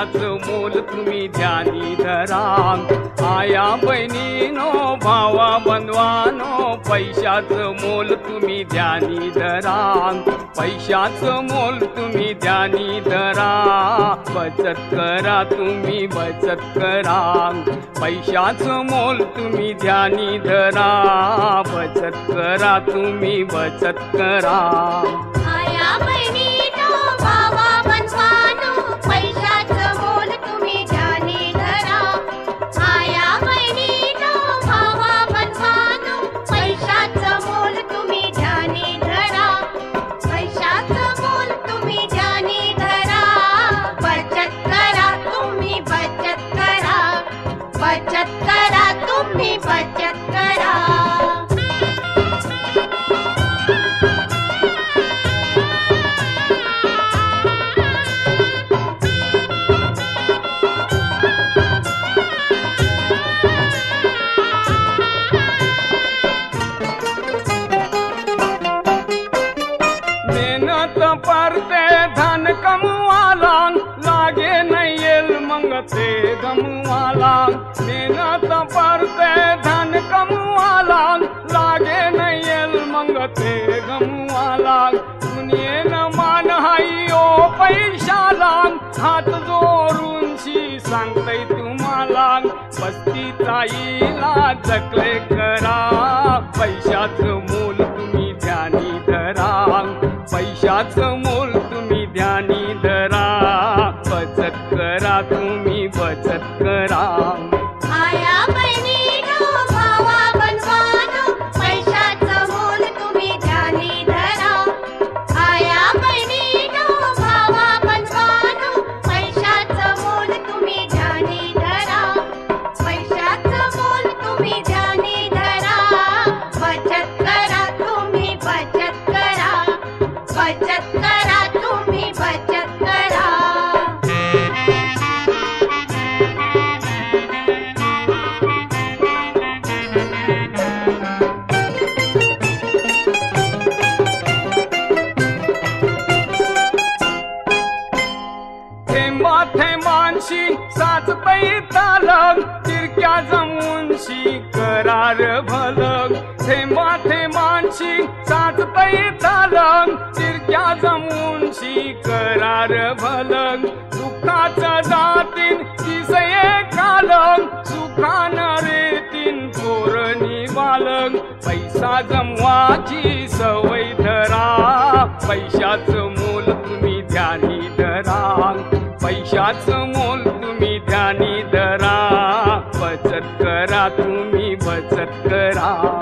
पैशाचं मोल तुम्ही ध्यानी धरा. आया बहिणीनो भावा बनवानो पैशाचं मोल तुम्ही ध्यानी धरा. पैशाचं मोल तुम्ही ध्यानी धरा. बचत करा तुम्ही बचत करा. पैशाचं मोल तुम्ही ध्यानी धरा. बचत करा तुम्ही बचत करा. परते धन कमवाला लागे नाही येल मग ते गमवाला. मेहनत परते बचत थेंबांशी साचतई तालग तिरक्या जमूनशी करार भलग थेंबा थेंबांशी साचतई तालग तिरक्या जमूनशी करार भलग दुःखाचं जातीन दिसये कालग सुखान रेतीन पोरणी बालग पैसा जमवाची सवय धरा पैशाचं मोल तुम्ही ध्यानी धरा. पैशाचं मोल बचत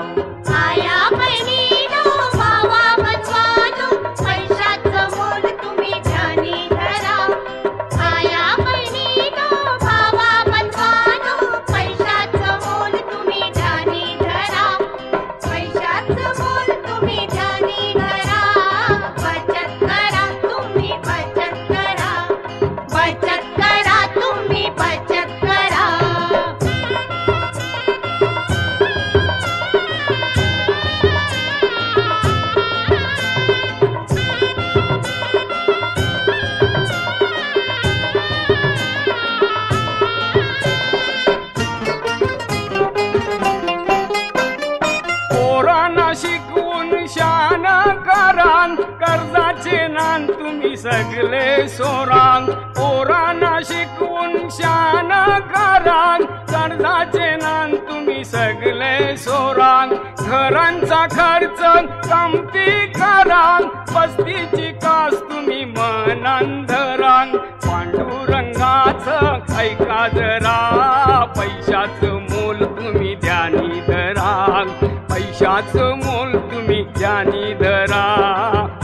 सगळे सोरांग पोरांना शिकवून शान करान कर्जाचे नान तुम्ही सगळे सोरांग. घरांचा खर्च कमती करांग. पस्तीची कास तुम्ही मनान धरांग पांडुरंगाचं ऐका जरा पैशाचं मोल तुम्ही ध्यानी धरा पैशाचं मोल तुम्ही ध्यानी धरा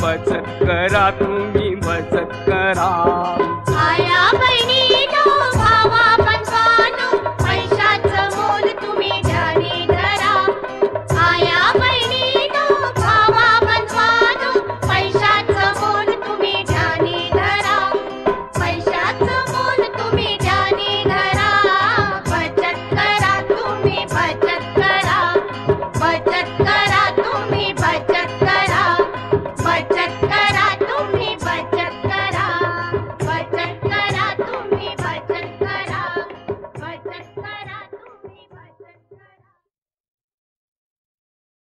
बचत करा तुम्ही